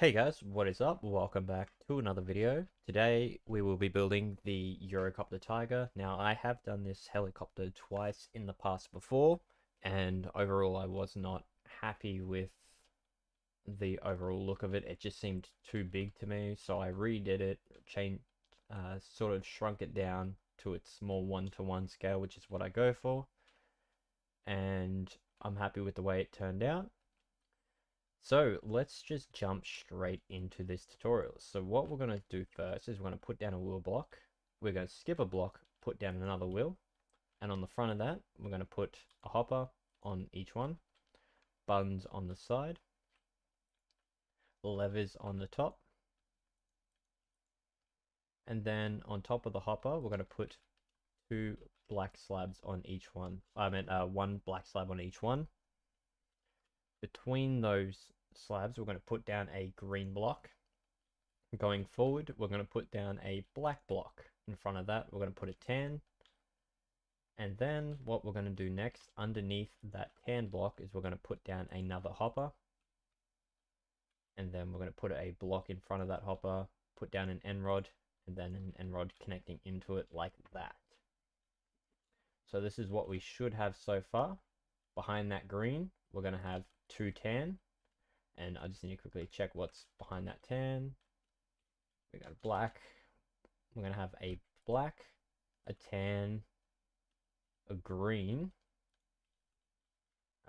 Hey guys, what is up? Welcome back to another video. Today we will be building the Eurocopter Tiger. Now I have done this helicopter twice in the past before and overall I was not happy with the overall look of it. It just seemed too big to me so I redid it, changed, uh, sort of shrunk it down to its more one-to-one -one scale which is what I go for and I'm happy with the way it turned out. So let's just jump straight into this tutorial. So what we're going to do first is we're going to put down a wheel block. We're going to skip a block, put down another wheel. And on the front of that, we're going to put a hopper on each one. Buttons on the side. Levers on the top. And then on top of the hopper, we're going to put two black slabs on each one. I meant uh, one black slab on each one between those slabs, we're going to put down a green block. Going forward, we're going to put down a black block. In front of that, we're going to put a tan. And then what we're going to do next, underneath that tan block, is we're going to put down another hopper. And then we're going to put a block in front of that hopper, put down an end rod, and then an end rod connecting into it like that. So this is what we should have so far. Behind that green, we're going to have two tan. And I just need to quickly check what's behind that tan. We got a black. We're going to have a black, a tan, a green.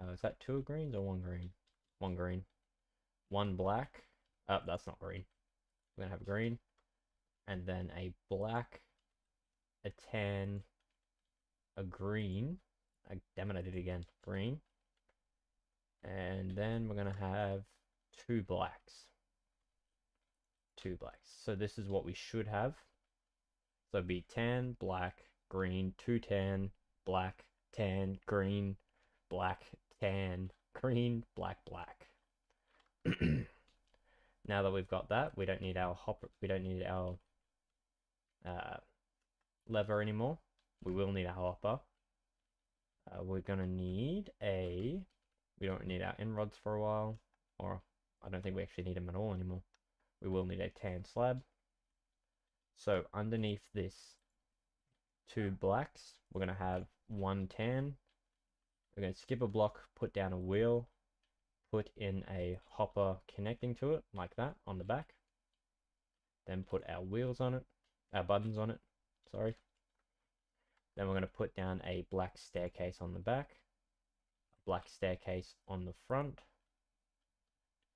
Uh, is that two greens or one green? One green. One black. Oh, that's not green. We're going to have green. And then a black, a tan, a green. Damn it, I did it again. Green. Then we're going to have two blacks. Two blacks. So this is what we should have. So be tan, black, green, two tan, black, tan, green, black, tan, green, black, black. now that we've got that, we don't need our hopper, we don't need our uh, lever anymore. We will need a hopper. Uh, we're going to need a we don't need our end rods for a while, or I don't think we actually need them at all anymore. We will need a tan slab. So underneath this two blacks, we're going to have one tan. We're going to skip a block, put down a wheel, put in a hopper connecting to it, like that, on the back. Then put our wheels on it, our buttons on it, sorry. Then we're going to put down a black staircase on the back black staircase on the front.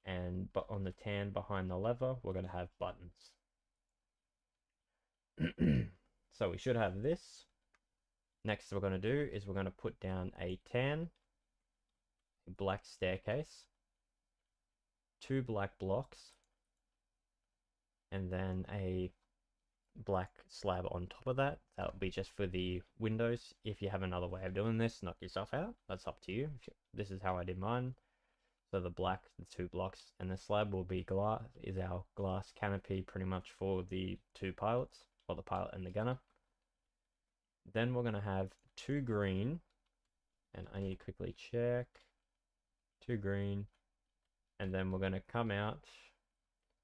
And but on the tan behind the lever, we're going to have buttons. so we should have this. Next we're going to do is we're going to put down a tan, a black staircase, two black blocks, and then a black slab on top of that. That'll be just for the windows. If you have another way of doing this, knock yourself out. That's up to you. This is how I did mine. So the black, the two blocks, and the slab will be glass, is our glass canopy pretty much for the two pilots, or the pilot and the gunner. Then we're going to have two green, and I need to quickly check, two green, and then we're going to come out,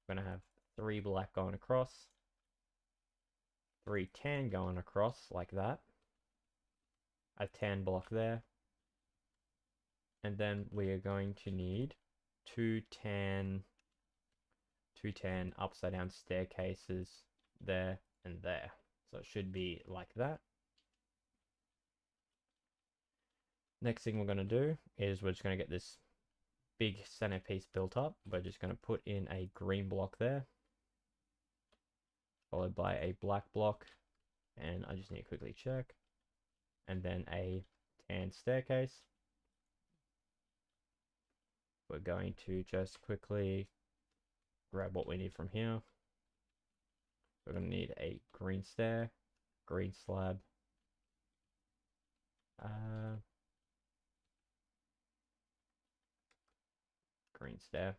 we're going to have three black going across, three tan going across like that. A tan block there. And then we are going to need two tan, two tan upside down staircases there and there. So it should be like that. Next thing we're going to do is we're just going to get this big centerpiece built up. We're just going to put in a green block there followed by a black block, and I just need to quickly check, and then a tan staircase. We're going to just quickly grab what we need from here. We're going to need a green stair, green slab, uh, green stair.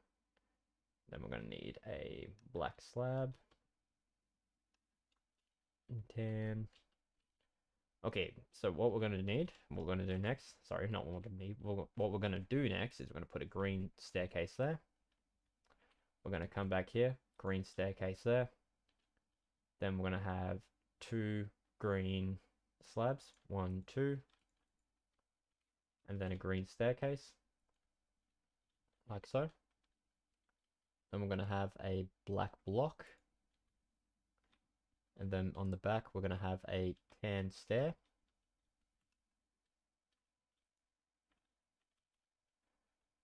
Then we're going to need a black slab, 10. Okay, so what we're going to need, we're going to do next, sorry, not what we're going to need, what we're going to do next is we're going to put a green staircase there. we're going to come back here, green staircase there. Then we're going to have two green slabs, one, two, and then a green staircase, like so. Then we're going to have a black block, and then on the back we're going to have a tan stair.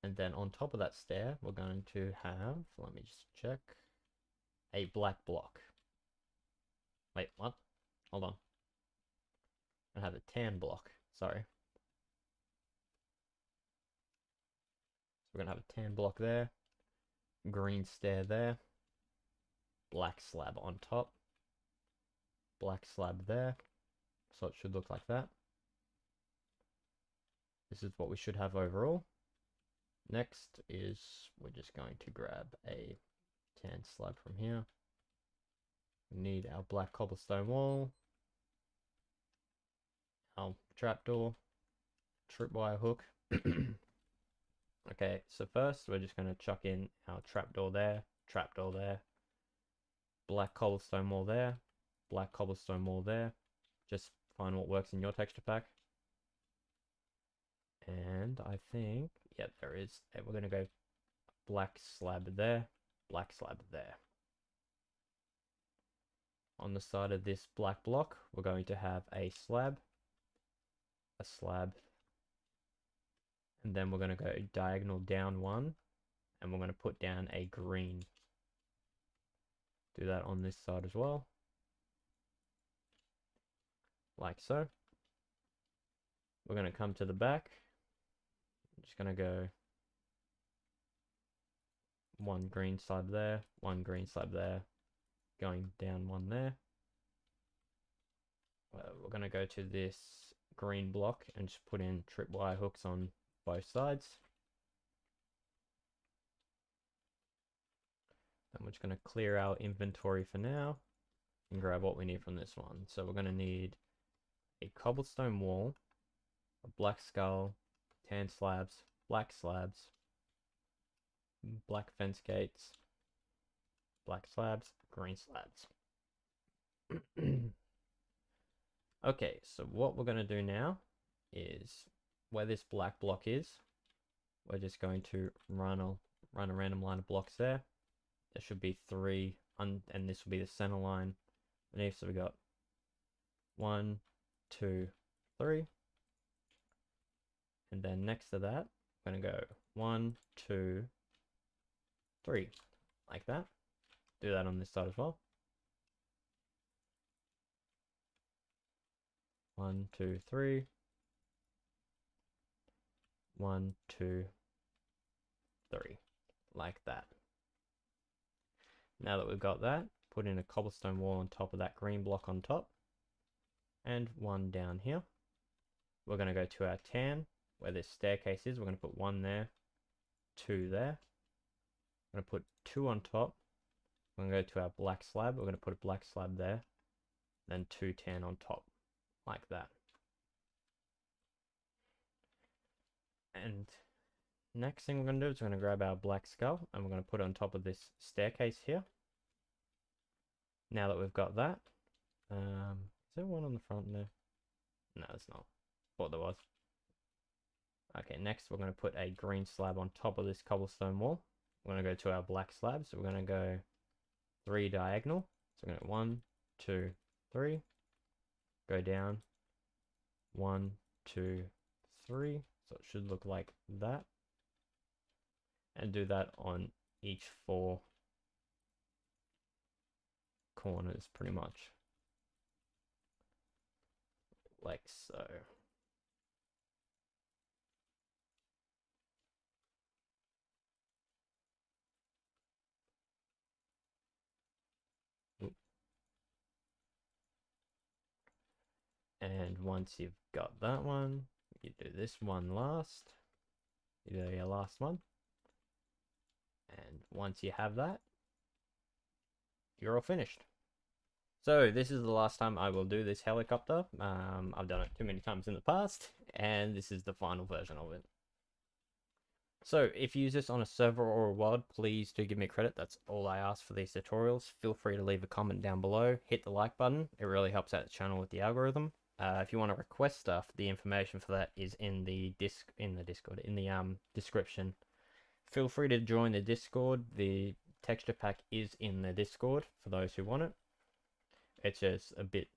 And then on top of that stair, we're going to have, let me just check, a black block. Wait, what? Hold on. I have a tan block, sorry. So we're going to have a tan block there, green stair there, black slab on top, black slab there. So it should look like that. This is what we should have overall. Next is we're just going to grab a tan slab from here. We need our black cobblestone wall, our trapdoor, tripwire hook. okay, so first we're just going to chuck in our trapdoor there, trapdoor there, black cobblestone wall there, black cobblestone wall there. Just find what works in your texture pack. And I think, yeah, there is. We're going to go black slab there, black slab there. On the side of this black block, we're going to have a slab, a slab, and then we're going to go diagonal down one, and we're going to put down a green. Do that on this side as well. Like so. We're going to come to the back just going to go one green slab there, one green slab there, going down one there. Uh, we're going to go to this green block and just put in tripwire hooks on both sides. Then we're just going to clear our inventory for now and grab what we need from this one. So we're going to need a cobblestone wall, a black skull, tan slabs, black slabs, black fence gates, black slabs, green slabs. okay, so what we're going to do now is where this black block is, we're just going to run a run a random line of blocks there. There should be three, and this will be the center line beneath. So we got one, two, three. And then next to that, I'm going to go one, two, three, like that. Do that on this side as well. One, two, three. One, two, three, like that. Now that we've got that, put in a cobblestone wall on top of that green block on top, and one down here. We're going to go to our tan, where this staircase is. We're going to put one there, two there. I'm going to put two on top. We're going to go to our black slab. We're going to put a black slab there. Then two tan on top, like that. And next thing we're going to do is we're going to grab our black skull and we're going to put it on top of this staircase here. Now that we've got that, um, there one on the front there? No, it's not. Thought there was. Okay, next we're going to put a green slab on top of this cobblestone wall. We're going to go to our black slab. So we're going to go three diagonal. So we're going to one, two, three. Go down. One, two, three. So it should look like that. And do that on each four corners pretty much. Like so. And once you've got that one, you do this one last. You do your last one. And once you have that, you're all finished. So this is the last time I will do this helicopter. Um, I've done it too many times in the past, and this is the final version of it. So if you use this on a server or a world, please do give me credit. That's all I ask for these tutorials. Feel free to leave a comment down below. Hit the like button. It really helps out the channel with the algorithm. Uh, if you want to request stuff, the information for that is in the disc in the Discord in the um description. Feel free to join the Discord. The texture pack is in the Discord for those who want it. It's just a bit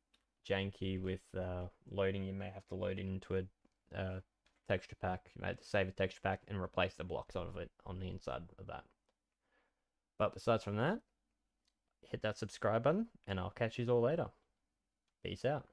janky with uh, loading. You may have to load it into a uh, texture pack. You may have to save a texture pack and replace the blocks out of it on the inside of that. But besides from that, hit that subscribe button and I'll catch you all later. Peace out.